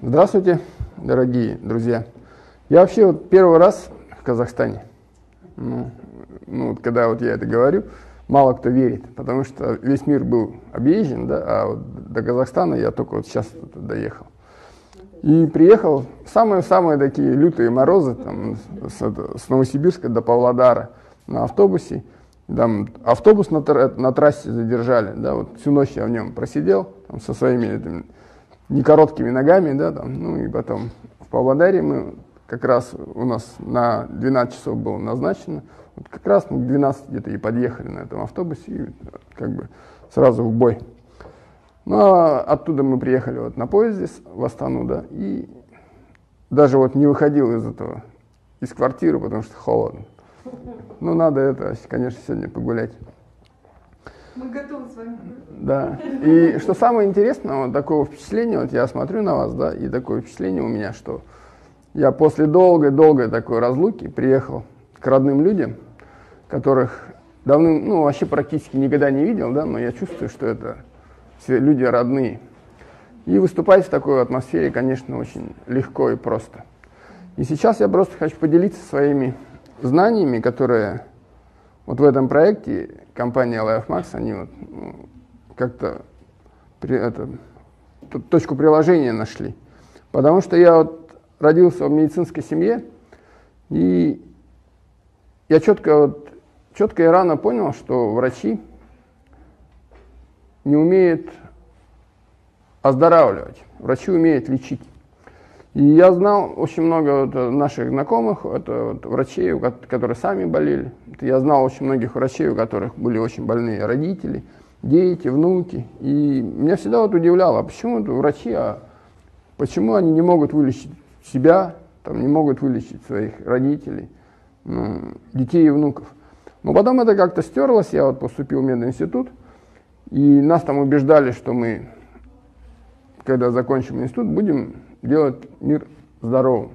Здравствуйте, дорогие друзья. Я вообще вот первый раз в Казахстане. Ну, ну, вот когда вот я это говорю, мало кто верит, потому что весь мир был объезжен, да, а вот до Казахстана я только вот сейчас доехал. И приехал самые-самые такие лютые морозы там, с, с Новосибирска до Павлодара на автобусе. Там автобус на, на трассе задержали, да, вот всю ночь я в нем просидел там, со своими этими не короткими ногами, да, там, ну и потом в Павлодаре мы как раз у нас на 12 часов было назначено, вот как раз мы к 12 где-то и подъехали на этом автобусе, и как бы сразу в бой. Ну, а оттуда мы приехали вот на поезде в Астану, да, и даже вот не выходил из этого, из квартиры, потому что холодно. Ну, надо это, конечно, сегодня погулять. Мы готовы с вами. Да. И что самое интересное, вот такого впечатления, вот я смотрю на вас, да, и такое впечатление у меня, что я после долгой-долгой такой разлуки приехал к родным людям, которых давным, ну, вообще практически никогда не видел, да, но я чувствую, что это все люди родные. И выступать в такой атмосфере, конечно, очень легко и просто. И сейчас я просто хочу поделиться своими знаниями, которые вот в этом проекте компания LifeMax, они вот ну, как-то это, точку приложения нашли. Потому что я вот родился в медицинской семье, и я четко, вот, четко и рано понял, что врачи не умеют оздоравливать, врачи умеют лечить. И я знал очень много вот наших знакомых, это вот врачей, которые сами болели. Я знал очень многих врачей, у которых были очень больные родители, дети, внуки. И меня всегда вот удивляло, а почему врачи, а почему они не могут вылечить себя, там, не могут вылечить своих родителей, детей и внуков. Но потом это как-то стерлось, я вот поступил в мединститут, и нас там убеждали, что мы, когда закончим институт, будем делать мир здоровым.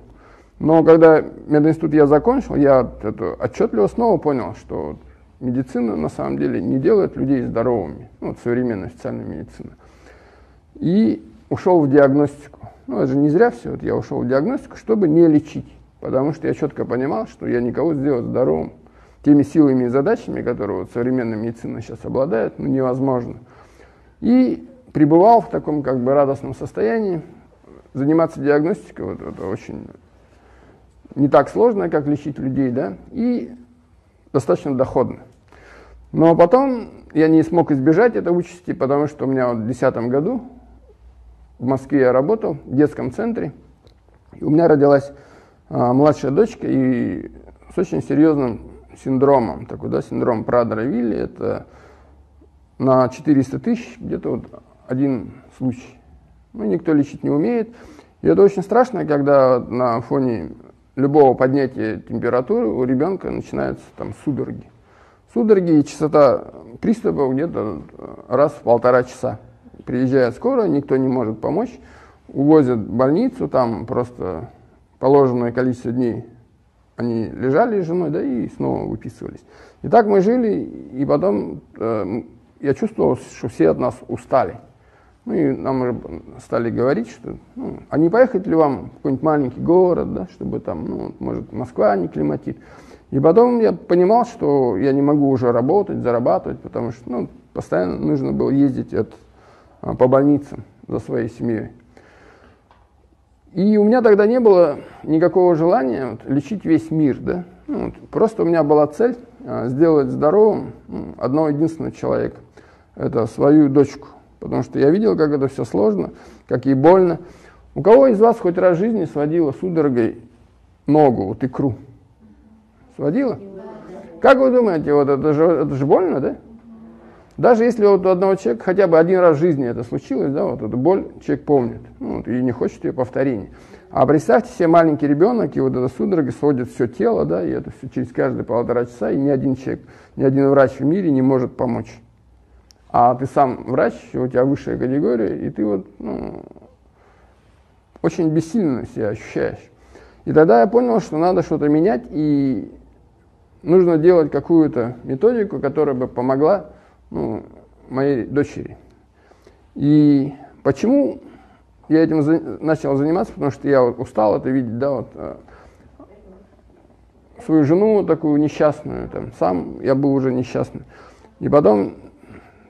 Но когда мединститут я закончил, я это отчетливо снова понял, что медицина на самом деле не делает людей здоровыми, ну, вот современная официальная медицина. И ушел в диагностику. Ну, это же не зря все, вот я ушел в диагностику, чтобы не лечить, потому что я четко понимал, что я никого сделать здоровым теми силами и задачами, которые вот современная медицина сейчас обладает, ну, невозможно. И пребывал в таком как бы радостном состоянии, заниматься диагностикой, вот, это очень не так сложно, как лечить людей, да, и достаточно доходно. Но потом я не смог избежать этой участи, потому что у меня вот в 2010 году в Москве я работал в детском центре, и у меня родилась а, младшая дочка и с очень серьезным синдромом, такой, да, синдром Прадера-Вилли, это на 400 тысяч где-то вот один случай. Ну, никто лечить не умеет. И это очень страшно, когда на фоне любого поднятия температуры у ребенка начинаются там судороги. Судороги и частота приступов где-то раз в полтора часа. Приезжает скорая, никто не может помочь, увозят в больницу, там просто положенное количество дней они лежали с женой, да, и снова выписывались. И так мы жили, и потом э, я чувствовал, что все от нас устали. Ну и нам уже стали говорить, что ну, а не поехать ли вам в какой-нибудь маленький город, да, чтобы там, ну, может, Москва не климатит. И потом я понимал, что я не могу уже работать, зарабатывать, потому что ну, постоянно нужно было ездить от, а, по больницам за своей семьей. И у меня тогда не было никакого желания вот, лечить весь мир. Да? Ну, вот, просто у меня была цель а, сделать здоровым ну, одного единственного человека. Это свою дочку. Потому что я видел, как это все сложно, как ей больно. У кого из вас хоть раз в жизни сводила судорогой ногу, вот икру? Сводила? Как вы думаете, вот это же, это же больно, да? Даже если вот у одного человека хотя бы один раз в жизни это случилось, да, вот эту боль человек помнит, ну, вот, и не хочет ее повторения. А представьте себе маленький ребенок, и вот эта судорога сводит все тело, да, и это все через каждые полтора часа, и ни один человек, ни один врач в мире не может помочь а ты сам врач, у тебя высшая категория, и ты вот ну, очень бессильно себя ощущаешь. И тогда я понял, что надо что-то менять, и нужно делать какую-то методику, которая бы помогла ну, моей дочери. И почему я этим за, начал заниматься, потому что я вот устал это видеть, да, вот э, свою жену такую несчастную, там, сам я был уже несчастный. И потом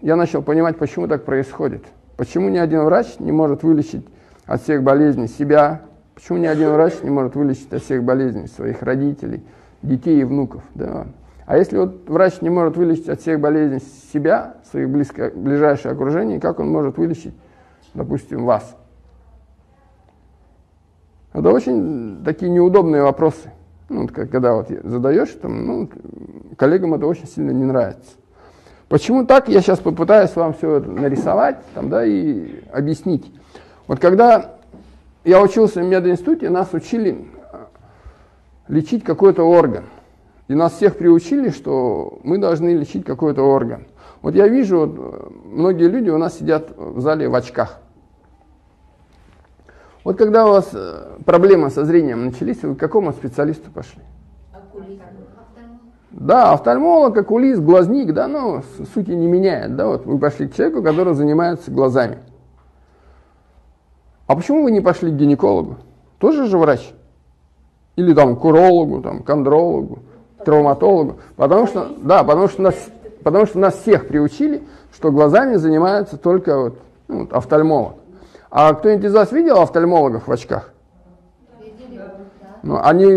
я начал понимать, почему так происходит. Почему ни один врач не может вылечить от всех болезней себя, почему ни один врач не может вылечить от всех болезней своих родителей, детей и внуков. Да? А если вот врач не может вылечить от всех болезней себя, своих близко, ближайшее окружение, как он может вылечить, допустим, вас? Это очень такие неудобные вопросы. Ну, когда вот задаешь, там, ну, коллегам это очень сильно не нравится. Почему так? Я сейчас попытаюсь вам все это нарисовать там, да, и объяснить. Вот когда я учился в мединституте, нас учили а, лечить какой-то орган. И нас всех приучили, что мы должны лечить какой-то орган. Вот я вижу, вот, многие люди у нас сидят в зале в очках. Вот когда у вас э, проблемы со зрением начались, вы к какому специалисту пошли? Да, офтальмолог, окулист, глазник, да, но ну, сути не меняет, да, вот вы пошли к человеку, который занимается глазами. А почему вы не пошли к гинекологу? Тоже же врач. Или там к урологу, там, к андрологу, травматологу. Потому что, да, потому что нас, потому что нас всех приучили, что глазами занимается только вот, ну, вот офтальмолог. А кто-нибудь из вас видел офтальмологов в очках? Ну, они,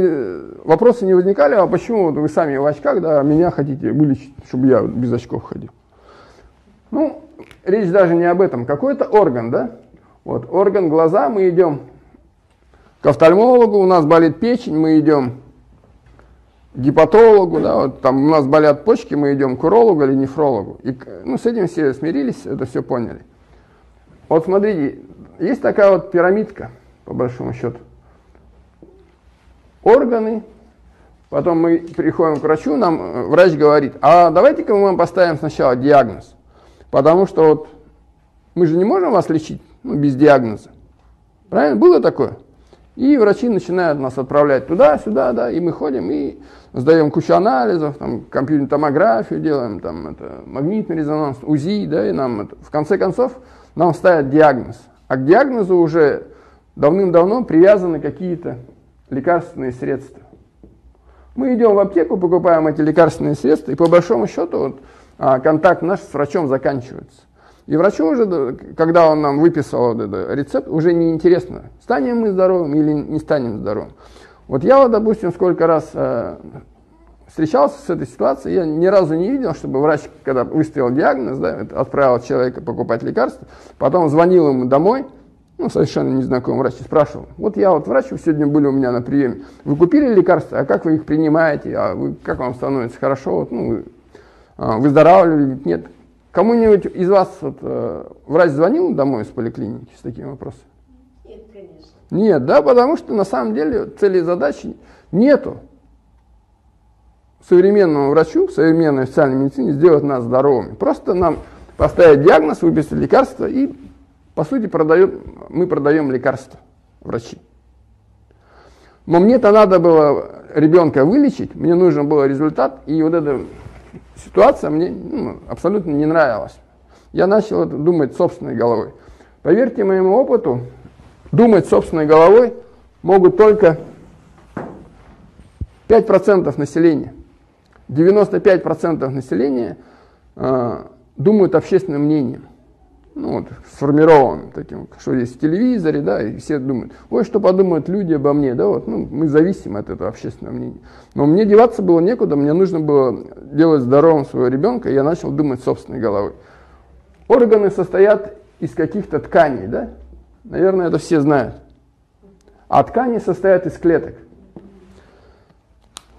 вопросы не возникали, а почему вы сами в очках, да, меня хотите вылечить, чтобы я без очков ходил? Ну, речь даже не об этом. Какой-то орган, да? Вот, орган глаза, мы идем к офтальмологу, у нас болит печень, мы идем гепатологу, да, вот там у нас болят почки, мы идем к урологу или нефрологу. И, ну, с этим все смирились, это все поняли. Вот смотрите, есть такая вот пирамидка, по большому счету. Органы, потом мы приходим к врачу, нам э, врач говорит, а давайте-ка мы вам поставим сначала диагноз. Потому что вот мы же не можем вас лечить ну, без диагноза. Правильно? Было такое? И врачи начинают нас отправлять туда, сюда, да, и мы ходим и сдаем кучу анализов, там, компьютерную томографию делаем, там, это, магнитный резонанс, УЗИ, да, и нам это, в конце концов нам ставят диагноз. А к диагнозу уже давным-давно привязаны какие-то лекарственные средства. Мы идем в аптеку, покупаем эти лекарственные средства, и по большому счету вот, а, контакт наш с врачом заканчивается. И врачу уже, когда он нам выписал этот рецепт, уже не интересно, станем мы здоровым или не станем здоровым. Вот я вот, допустим, сколько раз э, встречался с этой ситуацией, я ни разу не видел, чтобы врач, когда выставил диагноз, да, отправил человека покупать лекарства, потом звонил ему домой, ну, совершенно незнакомый врач, и спрашивал, вот я вот врач, вы сегодня были у меня на приеме, вы купили лекарства, а как вы их принимаете, а вы, как вам становится хорошо, вот, ну, а, выздоравливали, нет. Кому-нибудь из вас вот, э, врач звонил домой из поликлиники с таким вопросом? Нет, конечно. Нет, да, потому что на самом деле цели и задачи нету современному врачу, современной официальной медицине сделать нас здоровыми. Просто нам поставить диагноз, выписать лекарства и, по сути, продаем, мы продаем лекарства, врачи. Но мне-то надо было ребенка вылечить, мне нужен был результат, и вот эта ситуация мне ну, абсолютно не нравилась. Я начал думать собственной головой. Поверьте моему опыту, думать собственной головой могут только 5% населения. 95% населения э, думают общественным мнением. Ну, вот, сформирован таким, что есть в телевизоре, да, и все думают, ой, что подумают люди обо мне, да, вот, ну, мы зависим от этого общественного мнения. Но мне деваться было некуда, мне нужно было делать здоровым своего ребенка, и я начал думать собственной головой. Органы состоят из каких-то тканей, да? Наверное, это все знают. А ткани состоят из клеток.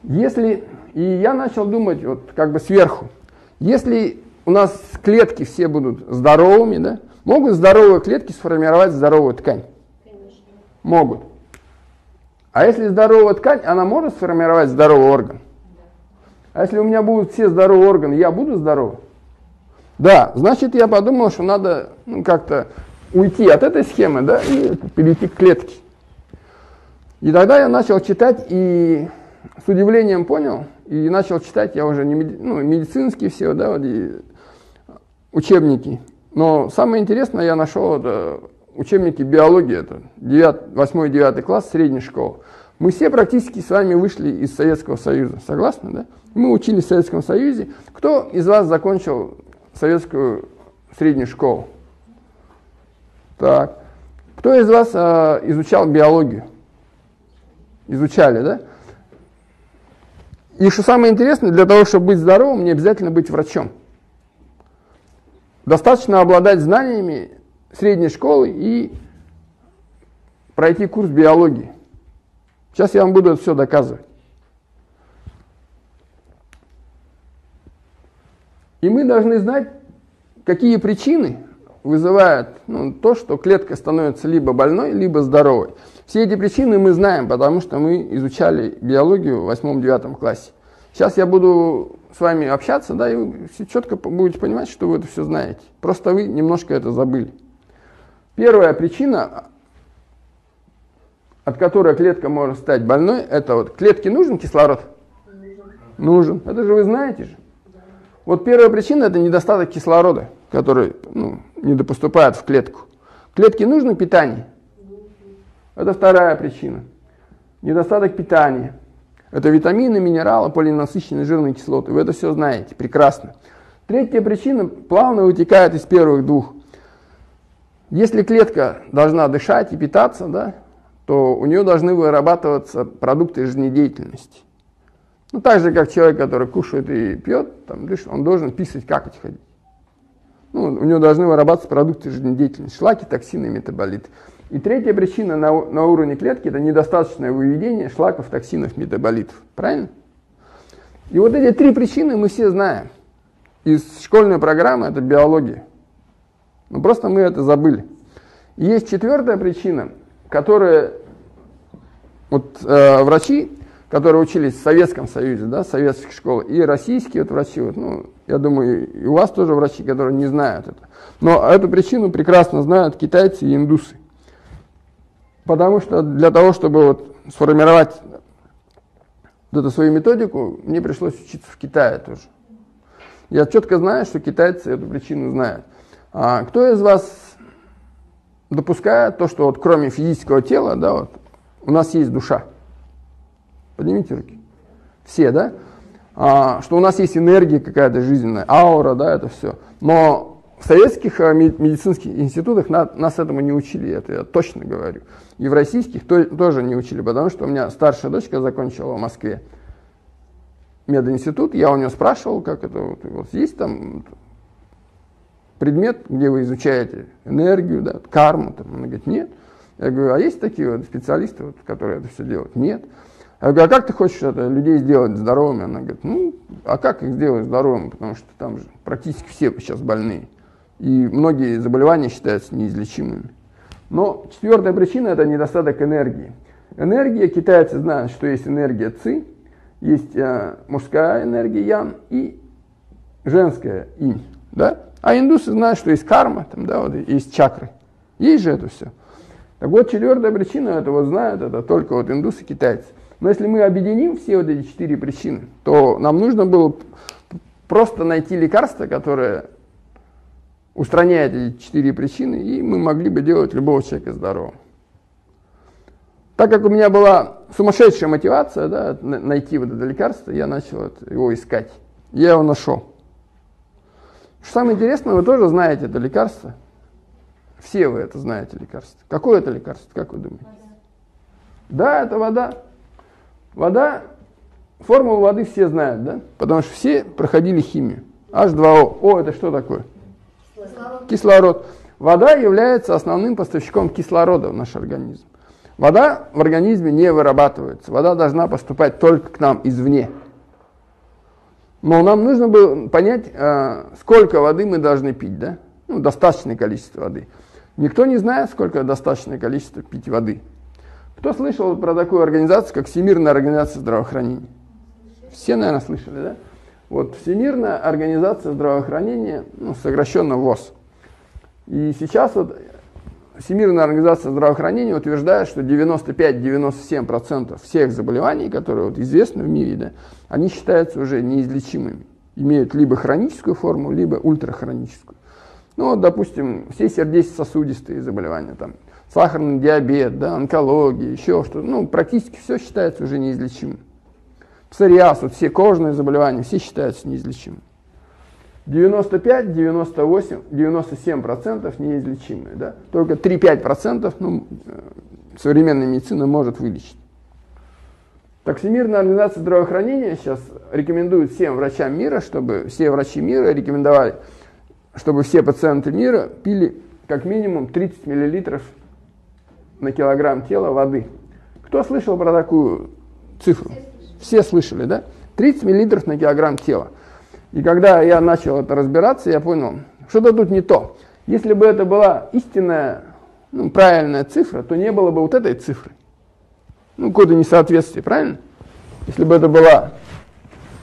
Если и я начал думать вот как бы сверху. Если у нас клетки все будут здоровыми, да, могут здоровые клетки сформировать здоровую ткань? Конечно. Могут. А если здоровая ткань, она может сформировать здоровый орган? А если у меня будут все здоровые органы, я буду здоров? Да, значит, я подумал, что надо ну, как-то уйти от этой схемы, да, и перейти к клетке. И тогда я начал читать и с удивлением понял, и начал читать я уже не меди, ну, медицинские все, да, вот, и учебники. Но самое интересное я нашел это учебники биологии, это 8-9 класс средней школы. Мы все практически с вами вышли из Советского Союза. Согласны, да? Мы учились в Советском Союзе. Кто из вас закончил советскую среднюю школу? Так. Кто из вас э, изучал биологию? Изучали, да? И что самое интересное, для того, чтобы быть здоровым, не обязательно быть врачом. Достаточно обладать знаниями средней школы и пройти курс биологии. Сейчас я вам буду это все доказывать. И мы должны знать, какие причины вызывают ну, то, что клетка становится либо больной, либо здоровой. Все эти причины мы знаем, потому что мы изучали биологию в 8-9 классе. Сейчас я буду с вами общаться, да, и вы все четко будете понимать, что вы это все знаете. Просто вы немножко это забыли. Первая причина, от которой клетка может стать больной, это вот клетке нужен кислород? Нужен. Это же вы знаете же. Вот первая причина это недостаток кислорода, который ну, допоступает в клетку. Клетке нужно питание. Это вторая причина. Недостаток питания. Это витамины, минералы, полинасыщенные жирные кислоты. Вы это все знаете прекрасно. Третья причина плавно вытекает из первых двух. Если клетка должна дышать и питаться, да, то у нее должны вырабатываться продукты жизнедеятельности. Ну, так же, как человек, который кушает и пьет, там, дышит, он должен писать, какать ходить. Ну, у него должны вырабатываться продукты жизнедеятельности, шлаки, токсины, метаболиты. И третья причина на, на уровне клетки – это недостаточное выведение шлаков, токсинов, метаболитов. Правильно? И вот эти три причины мы все знаем. Из школьной программы – это биология. Но просто мы это забыли. И есть четвертая причина, которая вот, э, врачи которые учились в Советском Союзе, да, советских школ, и российские вот врачи, вот, ну, я думаю, и у вас тоже врачи, которые не знают это. Но эту причину прекрасно знают китайцы и индусы. Потому что для того, чтобы вот сформировать вот эту свою методику, мне пришлось учиться в Китае тоже. Я четко знаю, что китайцы эту причину знают. А кто из вас допускает то, что вот кроме физического тела, да, вот, у нас есть душа? Поднимите руки. Все, да? А, что у нас есть энергия какая-то жизненная, аура, да, это все. Но в советских а, медицинских институтах нас, этому не учили, это я точно говорю. И в российских то, тоже не учили, потому что у меня старшая дочка закончила в Москве мединститут, я у нее спрашивал, как это, вот, вот есть там предмет, где вы изучаете энергию, да, карму, там, она говорит, нет. Я говорю, а есть такие вот специалисты, вот, которые это все делают? Нет. Я говорю, а как ты хочешь это, людей сделать здоровыми? Она говорит, ну, а как их сделать здоровыми? Потому что там же практически все сейчас больные. И многие заболевания считаются неизлечимыми. Но четвертая причина – это недостаток энергии. Энергия, китайцы знают, что есть энергия ци, есть э, мужская энергия ян и женская инь. Да? А индусы знают, что есть карма, там, да, вот, есть чакры. Есть же это все. Так вот, четвертая причина этого знают, это только вот индусы, китайцы. Но если мы объединим все вот эти четыре причины, то нам нужно было просто найти лекарство, которое устраняет эти четыре причины, и мы могли бы делать любого человека здоровым. Так как у меня была сумасшедшая мотивация да, найти вот это лекарство, я начал его искать. Я его нашел. Что самое интересное, вы тоже знаете это лекарство. Все вы это знаете лекарство. Какое это лекарство, как вы думаете? Да, это вода. Вода, формулу воды все знают, да? Потому что все проходили химию. H2O. О, это что такое? Кислород. Вода является основным поставщиком кислорода в наш организм. Вода в организме не вырабатывается. Вода должна поступать только к нам извне. Но нам нужно было понять, э, сколько воды мы должны пить, да? Ну, достаточное количество воды. Никто не знает, сколько достаточное количество пить воды. Кто слышал про такую организацию, как Всемирная организация здравоохранения? Все, наверное, слышали, да? Вот Всемирная организация здравоохранения, ну, сокращенно ВОЗ. И сейчас вот Всемирная организация здравоохранения утверждает, что 95-97% всех заболеваний, которые вот известны в мире, да, они считаются уже неизлечимыми. Имеют либо хроническую форму, либо ультрахроническую. Ну вот, допустим, все сердечно-сосудистые заболевания, там, сахарный диабет, да, онкология, еще что-то, ну, практически все считается уже неизлечимым. Псориаз, вот все кожные заболевания, все считаются неизлечимыми. 95, 98, 97 процентов неизлечимые. Да? Только 3-5 процентов ну, э, современная медицина может вылечить. Так Всемирная организация здравоохранения сейчас рекомендует всем врачам мира, чтобы все врачи мира рекомендовали, чтобы все пациенты мира пили как минимум 30 миллилитров на килограмм тела воды. Кто слышал про такую цифру? Все слышали, да? 30 миллилитров на килограмм тела. И когда я начал это разбираться, я понял, что-то тут не то. Если бы это была истинная, ну, правильная цифра, то не было бы вот этой цифры. Ну, какое-то несоответствие, правильно? Если бы это была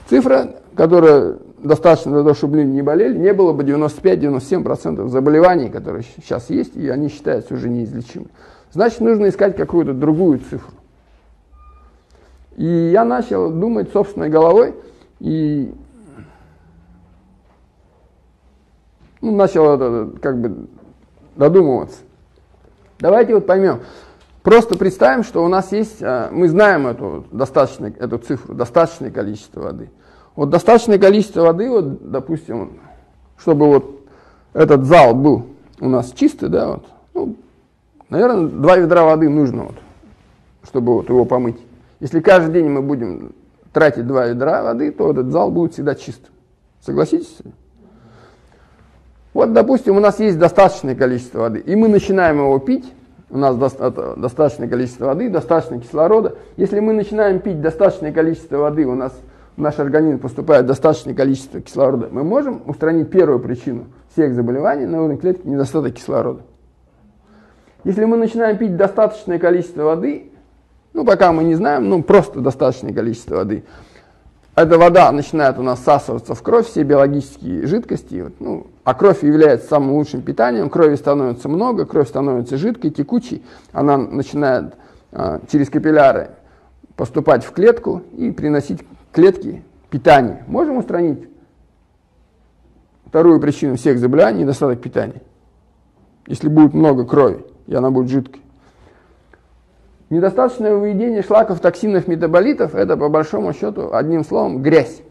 цифра, которая достаточно для того, чтобы люди не болели, не было бы 95-97% заболеваний, которые сейчас есть, и они считаются уже неизлечимыми. Значит, нужно искать какую-то другую цифру. И я начал думать собственной головой, и ну, начал как бы додумываться. Давайте вот поймем. Просто представим, что у нас есть, а, мы знаем эту, достаточно, эту цифру, достаточное количество воды. Вот достаточное количество воды, вот, допустим, чтобы вот этот зал был у нас чистый, да, вот, ну, наверное, два ведра воды нужно, вот, чтобы вот его помыть. Если каждый день мы будем тратить два ведра воды, то этот зал будет всегда чистым. Согласитесь? Вот, допустим, у нас есть достаточное количество воды, и мы начинаем его пить, у нас достаточное количество воды, достаточно кислорода. Если мы начинаем пить достаточное количество воды, у нас в наш организм поступает достаточное количество кислорода, мы можем устранить первую причину всех заболеваний на уровне клетки – недостаток кислорода. Если мы начинаем пить достаточное количество воды, ну, пока мы не знаем, ну, просто достаточное количество воды, эта вода начинает у нас всасываться в кровь, все биологические жидкости, ну, а кровь является самым лучшим питанием, крови становится много, кровь становится жидкой, текучей, она начинает а, через капилляры поступать в клетку и приносить клетке питание. Можем устранить вторую причину всех заболеваний – недостаток питания. Если будет много крови, и она будет жидкой. Недостаточное выведение шлаков, токсинов, метаболитов – это, по большому счету, одним словом, грязь.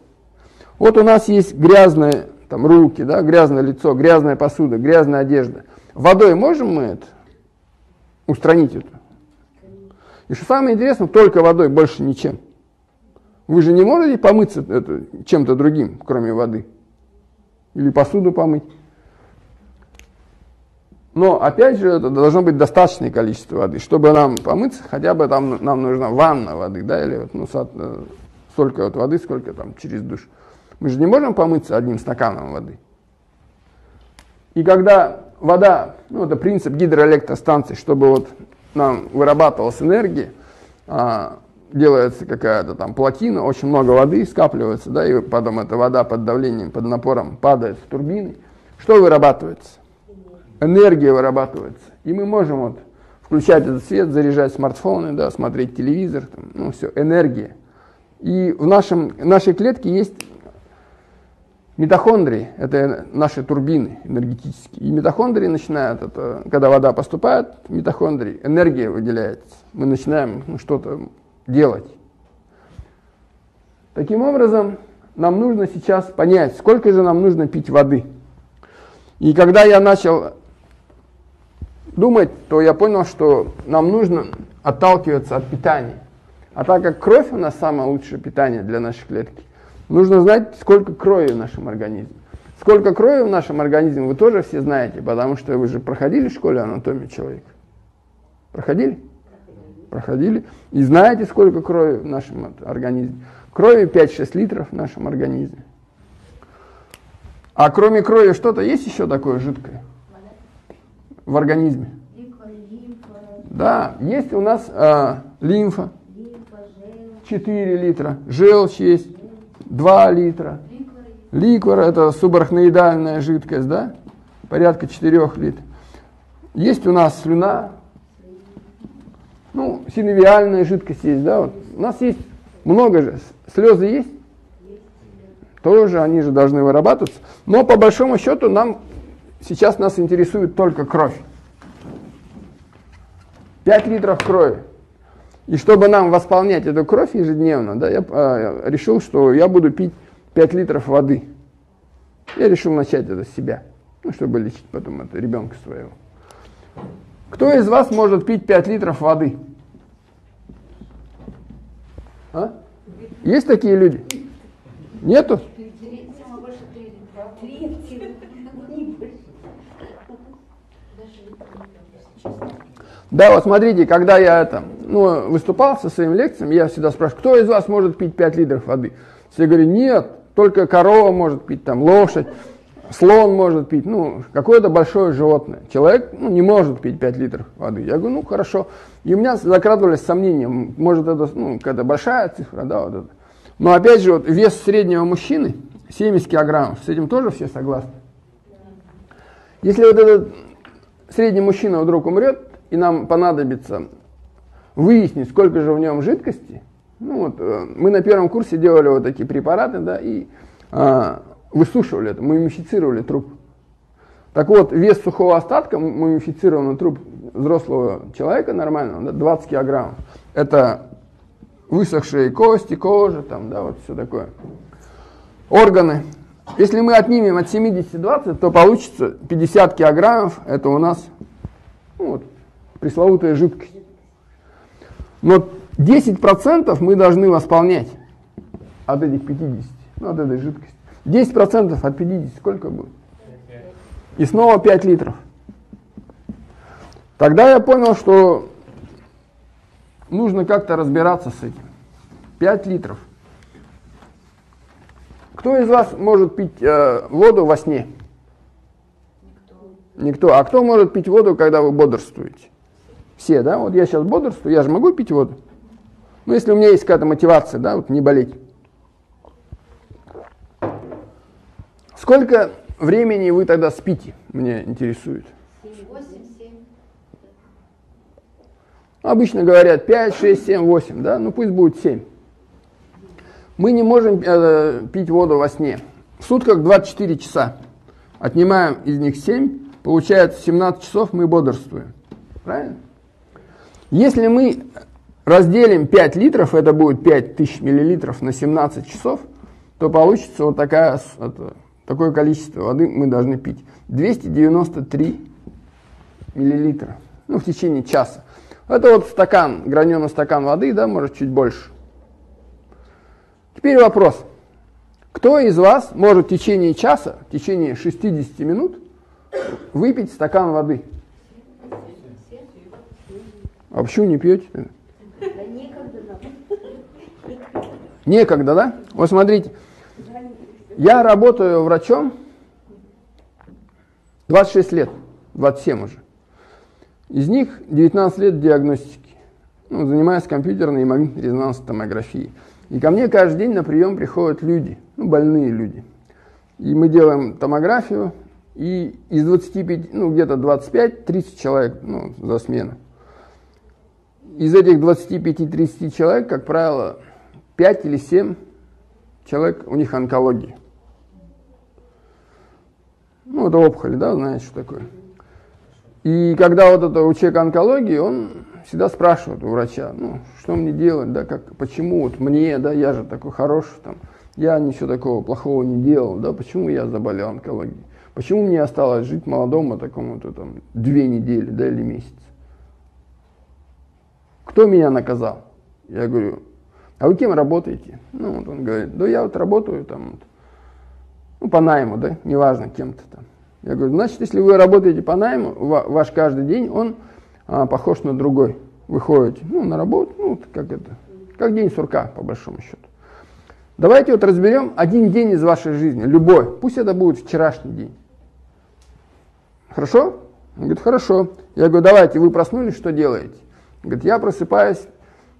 Вот у нас есть грязные там, руки, да, грязное лицо, грязная посуда, грязная одежда. Водой можем мы это устранить это? И что самое интересное, только водой, больше ничем. Вы же не можете помыться чем-то другим, кроме воды. Или посуду помыть. Но, опять же, это должно быть достаточное количество воды. Чтобы нам помыться, хотя бы там нам нужна ванна воды, да, или вот, ну, э, столько вот воды, сколько там через душ. Мы же не можем помыться одним стаканом воды. И когда вода, ну, это принцип гидроэлектростанции, чтобы вот нам вырабатывалась энергия, а, делается какая-то там плотина, очень много воды скапливается, да, и потом эта вода под давлением, под напором падает в турбины. Что вырабатывается? Энергия вырабатывается. И мы можем вот включать этот свет, заряжать смартфоны, да, смотреть телевизор, там, ну все, энергия. И в нашем, нашей клетке есть митохондрии, это наши турбины энергетические. И митохондрии начинают, это, когда вода поступает, митохондрии, энергия выделяется. Мы начинаем ну, что-то делать. Таким образом, нам нужно сейчас понять, сколько же нам нужно пить воды. И когда я начал думать, то я понял, что нам нужно отталкиваться от питания. А так как кровь у нас самое лучшее питание для нашей клетки, нужно знать, сколько крови в нашем организме. Сколько крови в нашем организме вы тоже все знаете, потому что вы же проходили в школе анатомию человека. Проходили? Проходили. И знаете, сколько крови в нашем организме. Крови 5-6 литров в нашем организме. А кроме крови что-то есть еще такое жидкое? В организме? Да, есть у нас э, лимфа, 4 литра, желчь есть 2 литра, ликвор это субарахноидальная жидкость, да, порядка 4 литров. Есть у нас слюна, ну, синовиальная жидкость есть, да, вот. У нас есть много же. Слезы есть? Тоже они же должны вырабатываться. Но по большому счету нам сейчас нас интересует только кровь. 5 литров крови. И чтобы нам восполнять эту кровь ежедневно, да, я э, решил, что я буду пить 5 литров воды. Я решил начать это с себя, ну, чтобы лечить потом это ребенка своего. Кто из вас может пить 5 литров воды? А? Есть такие люди? Нету? Да, вот смотрите, когда я это, ну, выступал со своими лекциями, я всегда спрашиваю, кто из вас может пить 5 литров воды? Все говорят, нет, только корова может пить, там, лошадь, слон может пить, ну, какое-то большое животное. Человек ну, не может пить 5 литров воды. Я говорю, ну, хорошо. И у меня закрадывались сомнения, может, это ну, какая-то большая цифра, да, вот это. Но опять же, вот вес среднего мужчины 70 килограммов, с этим тоже все согласны? Если вот этот средний мужчина вдруг умрет, и нам понадобится выяснить, сколько же в нем жидкости, ну вот, э, мы на первом курсе делали вот такие препараты, да, и а, высушивали это, мумифицировали труп. Так вот, вес сухого остатка мумифицированного труп взрослого человека нормального, да, 20 килограммов. Это высохшие кости, кожа, там, да, вот все такое. Органы. Если мы отнимем от 70 20, то получится 50 килограммов, это у нас ну, вот, пресловутая жидкость. Но 10% мы должны восполнять от этих 50, ну, от этой жидкости. 10% от 50 сколько будет? И снова 5 литров. Тогда я понял, что нужно как-то разбираться с этим. 5 литров. Кто из вас может пить э, воду во сне? Никто. Никто. А кто может пить воду, когда вы бодрствуете? Все, да? Вот я сейчас бодрствую, я же могу пить воду. Ну, если у меня есть какая-то мотивация, да, вот не болеть. Сколько времени вы тогда спите, мне интересует? 8-7. Обычно говорят 5, 6, 7, 8, да? Ну пусть будет 7. Мы не можем э, пить воду во сне. В сутках 24 часа. Отнимаем из них 7, получается 17 часов мы бодрствуем. Правильно? Если мы разделим 5 литров, это будет 5000 миллилитров на 17 часов, то получится вот такая это, такое количество воды мы должны пить. 293 миллилитра, ну, в течение часа. Это вот стакан, граненый стакан воды, да, может чуть больше. Теперь вопрос. Кто из вас может в течение часа, в течение 60 минут выпить стакан воды? А почему не пьете? Некогда, да? Вот смотрите, я работаю врачом 26 лет, 27 уже. Из них 19 лет диагностики. Ну, занимаюсь компьютерной и магнитно-резонансной томографией. И ко мне каждый день на прием приходят люди, ну, больные люди. И мы делаем томографию, и из 25, ну, где-то 25-30 человек ну, за смену. Из этих 25-30 человек, как правило, 5 или 7 человек, у них онкология. Ну, это опухоль, да, знаете, что такое. И когда вот это у человека онкологии, он всегда спрашивает у врача, ну, что мне делать, да, как, почему вот мне, да, я же такой хороший, там, я ничего такого плохого не делал, да, почему я заболел онкологией? Почему мне осталось жить молодому такому-то там две недели, да, или месяц? Кто меня наказал? Я говорю, а вы кем работаете? Ну, вот он говорит, да я вот работаю там, вот, ну, по найму, да, неважно, кем-то там. Я говорю, значит, если вы работаете по найму, ваш каждый день, он а, похож на другой. Вы ходите, ну, на работу, ну, как это, как день сурка, по большому счету. Давайте вот разберем один день из вашей жизни, любой, пусть это будет вчерашний день. Хорошо? Он говорит, хорошо. Я говорю, давайте, вы проснулись, что делаете? Он говорит, я просыпаюсь,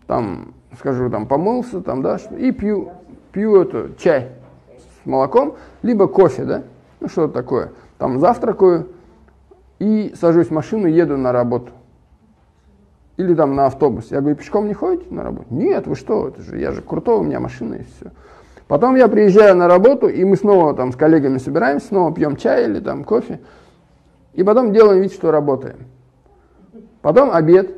там, скажу, там, помылся, там, да, и пью, пью это, чай с молоком, либо кофе, да, ну, что такое. Там завтракаю, и сажусь в машину, еду на работу. Или там на автобус. Я говорю, пешком не ходите на работу? Нет, вы что, это же, я же крутой, у меня машина и все. Потом я приезжаю на работу, и мы снова там с коллегами собираемся, снова пьем чай или там кофе. И потом делаем вид, что работаем. Потом обед.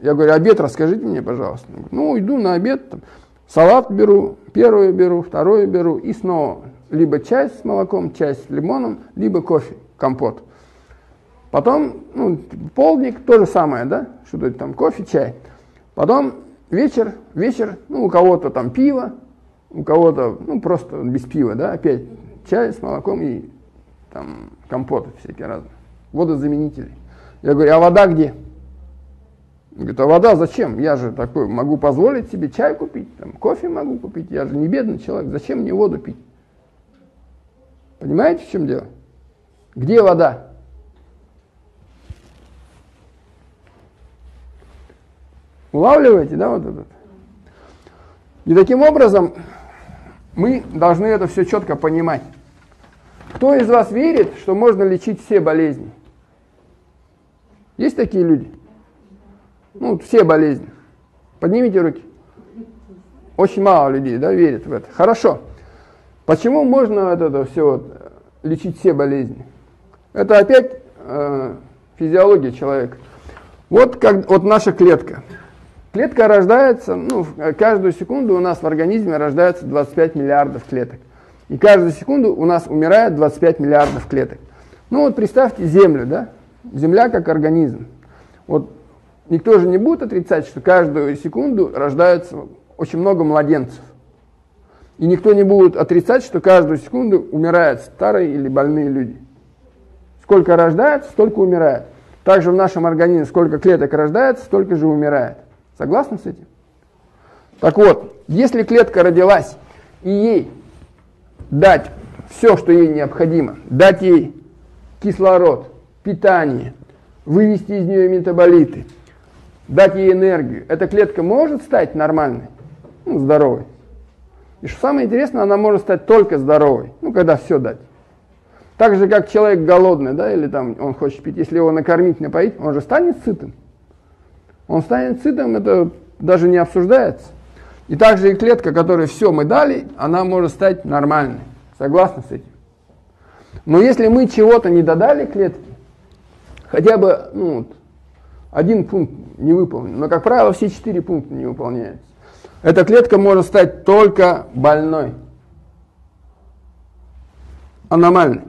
Я говорю, обед расскажите мне, пожалуйста. Ну, иду на обед, там, салат беру, первую беру, вторую беру, и снова либо чай с молоком, чай с лимоном, либо кофе, компот. Потом, ну, полдник, то же самое, да, что-то там, кофе, чай. Потом вечер, вечер, ну, у кого-то там пиво, у кого-то, ну, просто без пива, да, опять чай с молоком и там компоты всякие разные, водозаменители. Я говорю, а вода где? Он говорит, а вода зачем? Я же такой, могу позволить себе чай купить, там, кофе могу купить, я же не бедный человек, зачем мне воду пить? Понимаете, в чем дело? Где вода? Улавливаете, да, вот этот? И таким образом мы должны это все четко понимать. Кто из вас верит, что можно лечить все болезни? Есть такие люди? Ну, все болезни. Поднимите руки. Очень мало людей, да, верят в это. Хорошо. Почему можно вот это все вот, лечить все болезни? Это опять э, физиология человека. Вот как вот наша клетка. Клетка рождается, ну, каждую секунду у нас в организме рождается 25 миллиардов клеток. И каждую секунду у нас умирает 25 миллиардов клеток. Ну вот представьте Землю, да? Земля как организм. Вот никто же не будет отрицать, что каждую секунду рождается очень много младенцев. И никто не будет отрицать, что каждую секунду умирают старые или больные люди. Сколько рождается, столько умирает. Также в нашем организме сколько клеток рождается, столько же умирает. Согласны с этим? Так вот, если клетка родилась, и ей дать все, что ей необходимо, дать ей кислород, питание, вывести из нее метаболиты, дать ей энергию, эта клетка может стать нормальной, ну, здоровой. И что самое интересное, она может стать только здоровой, ну, когда все дать. Так же, как человек голодный, да, или там он хочет пить, если его накормить, напоить, он же станет сытым. Он станет сытым, это даже не обсуждается. И также и клетка, которой все мы дали, она может стать нормальной. Согласны с этим? Но если мы чего-то не додали клетке, хотя бы ну, один пункт не выполнен, но, как правило, все четыре пункта не выполняются, эта клетка может стать только больной, аномальной.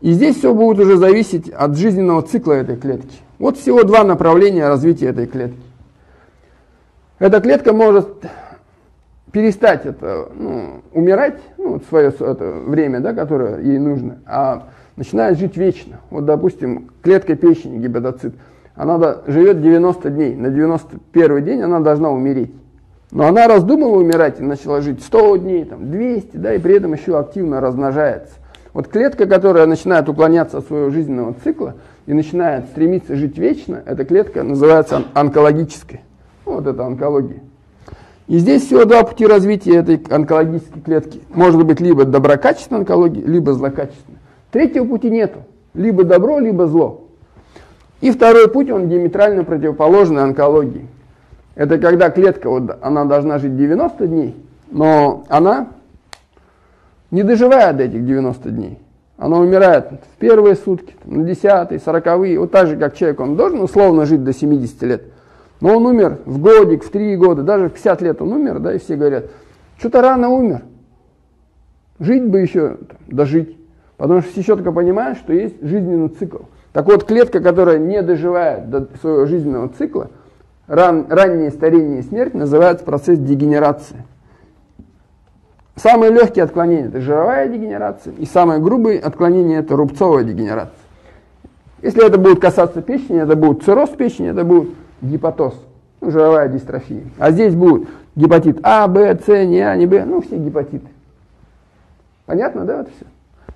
И здесь все будет уже зависеть от жизненного цикла этой клетки. Вот всего два направления развития этой клетки. Эта клетка может перестать это, ну, умирать, ну, свое это время, да, которое ей нужно, а начинает жить вечно. Вот, допустим, клетка печени, гепатоцит, она живет 90 дней, на 91 день она должна умереть. Но она раздумала умирать и начала жить 100 дней, там, 200, да, и при этом еще активно размножается. Вот клетка, которая начинает уклоняться от своего жизненного цикла, и начинает стремиться жить вечно, эта клетка называется онкологической. Вот это онкология. И здесь всего два пути развития этой онкологической клетки. Может быть либо доброкачественная онкология, либо злокачественная. Третьего пути нету. Либо добро, либо зло. И второй путь, он диаметрально противоположный онкологии. Это когда клетка, вот, она должна жить 90 дней, но она не доживает до этих 90 дней. Оно умирает в первые сутки, на десятые, сороковые. Вот так же, как человек, он должен условно жить до 70 лет. Но он умер в годик, в три года, даже в 50 лет он умер, да, и все говорят, что-то рано умер. Жить бы еще, дожить. Потому что все четко понимают, что есть жизненный цикл. Так вот, клетка, которая не доживает до своего жизненного цикла, ран, раннее старение и смерть называется процесс дегенерации. Самые легкие отклонения – это жировая дегенерация, и самые грубые отклонения – это рубцовая дегенерация. Если это будет касаться печени, это будет цирроз печени, это будет гепатоз, ну, жировая дистрофия. А здесь будет гепатит А, Б, С, не А, не Б, ну все гепатиты. Понятно, да, это все?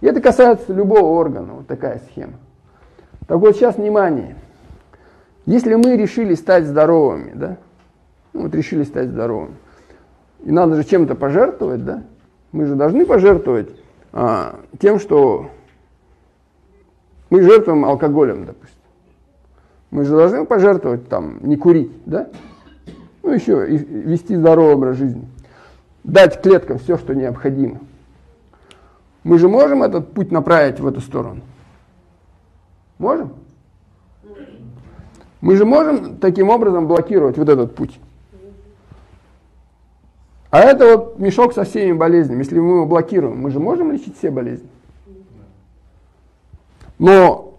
И это касается любого органа, вот такая схема. Так вот сейчас внимание. Если мы решили стать здоровыми, да, ну вот решили стать здоровыми, и надо же чем-то пожертвовать, да? Мы же должны пожертвовать а, тем, что Мы жертвуем алкоголем, допустим. Мы же должны пожертвовать там, не курить, да? Ну, еще и вести здоровый образ жизни. Дать клеткам все, что необходимо. Мы же можем этот путь направить в эту сторону? Можем? Мы же можем таким образом блокировать вот этот путь. А это вот мешок со всеми болезнями. Если мы его блокируем, мы же можем лечить все болезни. Но